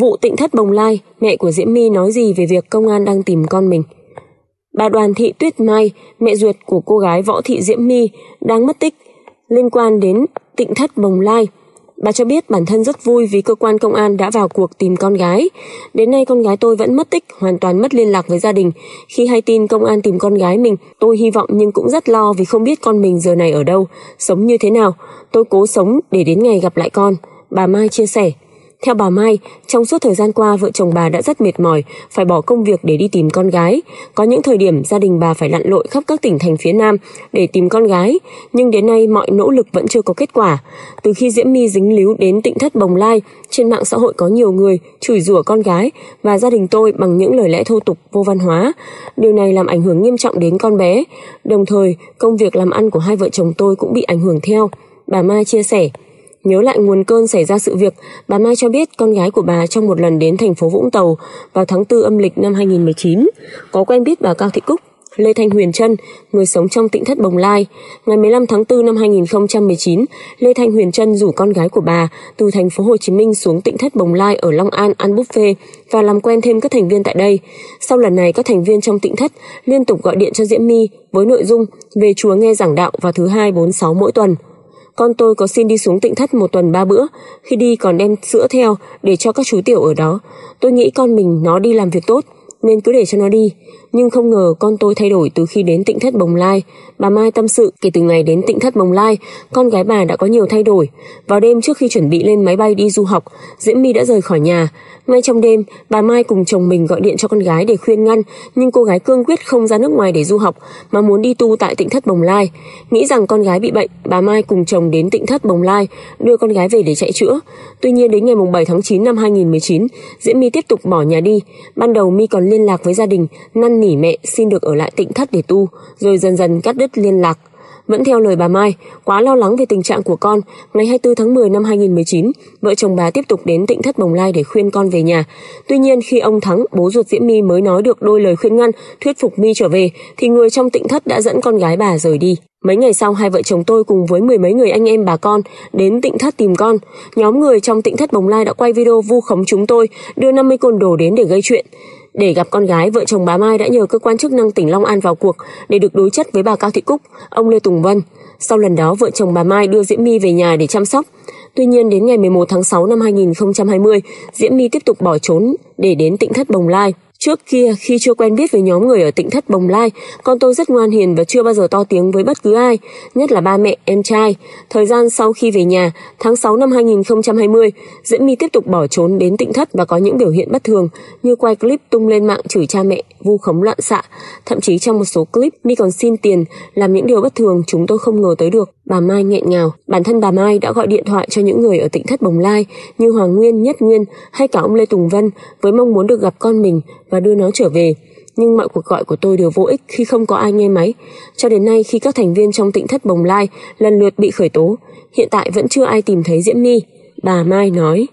Vụ tịnh thất bồng lai, mẹ của Diễm My nói gì về việc công an đang tìm con mình? Bà Đoàn Thị Tuyết Mai, mẹ ruột của cô gái Võ Thị Diễm My, đang mất tích liên quan đến tịnh thất bồng lai. Bà cho biết bản thân rất vui vì cơ quan công an đã vào cuộc tìm con gái. Đến nay con gái tôi vẫn mất tích, hoàn toàn mất liên lạc với gia đình. Khi hay tin công an tìm con gái mình, tôi hy vọng nhưng cũng rất lo vì không biết con mình giờ này ở đâu, sống như thế nào. Tôi cố sống để đến ngày gặp lại con. Bà Mai chia sẻ. Theo bà Mai, trong suốt thời gian qua vợ chồng bà đã rất mệt mỏi, phải bỏ công việc để đi tìm con gái. Có những thời điểm gia đình bà phải lặn lội khắp các tỉnh thành phía Nam để tìm con gái, nhưng đến nay mọi nỗ lực vẫn chưa có kết quả. Từ khi Diễm My dính líu đến tịnh thất Bồng Lai, trên mạng xã hội có nhiều người chửi rủa con gái và gia đình tôi bằng những lời lẽ thô tục vô văn hóa. Điều này làm ảnh hưởng nghiêm trọng đến con bé. Đồng thời, công việc làm ăn của hai vợ chồng tôi cũng bị ảnh hưởng theo. Bà Mai chia sẻ. Nhớ lại nguồn cơn xảy ra sự việc, bà Mai cho biết con gái của bà trong một lần đến thành phố Vũng Tàu vào tháng 4 âm lịch năm 2019 có quen biết bà Cao Thị Cúc, Lê Thanh Huyền Trân, người sống trong tỉnh thất Bồng Lai. Ngày 15 tháng 4 năm 2019, Lê Thanh Huyền Trân rủ con gái của bà từ thành phố Hồ Chí Minh xuống tỉnh thất Bồng Lai ở Long An ăn buffet và làm quen thêm các thành viên tại đây. Sau lần này, các thành viên trong tỉnh thất liên tục gọi điện cho Diễm My với nội dung về chùa nghe giảng đạo vào thứ hai 46 mỗi tuần. Con tôi có xin đi xuống tịnh thất một tuần ba bữa, khi đi còn đem sữa theo để cho các chú tiểu ở đó. Tôi nghĩ con mình nó đi làm việc tốt, nên cứ để cho nó đi. Nhưng không ngờ con tôi thay đổi từ khi đến tịnh thất Bồng Lai. Bà Mai tâm sự kể từ ngày đến tịnh thất Bồng Lai, con gái bà đã có nhiều thay đổi. Vào đêm trước khi chuẩn bị lên máy bay đi du học, Diễm My đã rời khỏi nhà. Ngay trong đêm, bà Mai cùng chồng mình gọi điện cho con gái để khuyên ngăn, nhưng cô gái cương quyết không ra nước ngoài để du học mà muốn đi tu tại tịnh thất Bồng Lai. Nghĩ rằng con gái bị bệnh, bà Mai cùng chồng đến tịnh thất Bồng Lai đưa con gái về để chạy chữa. Tuy nhiên đến ngày 7 tháng 9 năm 2019, Diễm My tiếp tục bỏ nhà đi. Ban đầu My còn liên lạc với gia đình, năn nỉ mẹ xin được ở lại tịnh thất để tu, rồi dần dần cắt đứt liên lạc. Vẫn theo lời bà Mai, quá lo lắng về tình trạng của con, ngày 24 tháng 10 năm 2019, vợ chồng bà tiếp tục đến tịnh thất Bồng Lai để khuyên con về nhà. Tuy nhiên khi ông Thắng, bố ruột Diễm My mới nói được đôi lời khuyên ngăn, thuyết phục My trở về, thì người trong tịnh thất đã dẫn con gái bà rời đi. Mấy ngày sau hai vợ chồng tôi cùng với mười mấy người anh em bà con đến tịnh thất tìm con. Nhóm người trong tịnh thất Bồng Lai đã quay video vu khống chúng tôi, đưa 50 côn đồ đến để gây chuyện. Để gặp con gái, vợ chồng bà Mai đã nhờ cơ quan chức năng tỉnh Long An vào cuộc để được đối chất với bà Cao Thị Cúc, ông Lê Tùng Vân. Sau lần đó, vợ chồng bà Mai đưa Diễm My về nhà để chăm sóc. Tuy nhiên đến ngày 11 tháng 6 năm 2020, Diễm My tiếp tục bỏ trốn để đến tỉnh thất Bồng Lai. Trước kia, khi chưa quen biết với nhóm người ở tỉnh thất Bồng Lai, con tôi rất ngoan hiền và chưa bao giờ to tiếng với bất cứ ai, nhất là ba mẹ, em trai. Thời gian sau khi về nhà, tháng 6 năm 2020, Diễm My tiếp tục bỏ trốn đến tỉnh thất và có những biểu hiện bất thường như quay clip tung lên mạng chửi cha mẹ, vu khống loạn xạ. Thậm chí trong một số clip, My còn xin tiền, làm những điều bất thường chúng tôi không ngờ tới được. Bà Mai nghẹn ngào. Bản thân bà Mai đã gọi điện thoại cho những người ở tỉnh thất Bồng Lai như Hoàng Nguyên, Nhất Nguyên hay cả ông Lê Tùng Vân với mong muốn được gặp con mình và đưa nó trở về. Nhưng mọi cuộc gọi của tôi đều vô ích khi không có ai nghe máy. Cho đến nay khi các thành viên trong tỉnh thất Bồng Lai lần lượt bị khởi tố, hiện tại vẫn chưa ai tìm thấy Diễm My. Bà Mai nói.